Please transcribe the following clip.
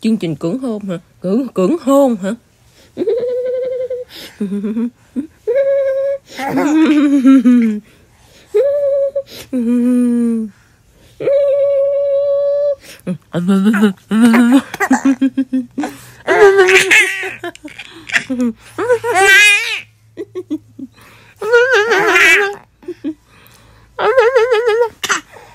chương trình cưỡng hôn hả? Cưỡng cưỡng hôn hả?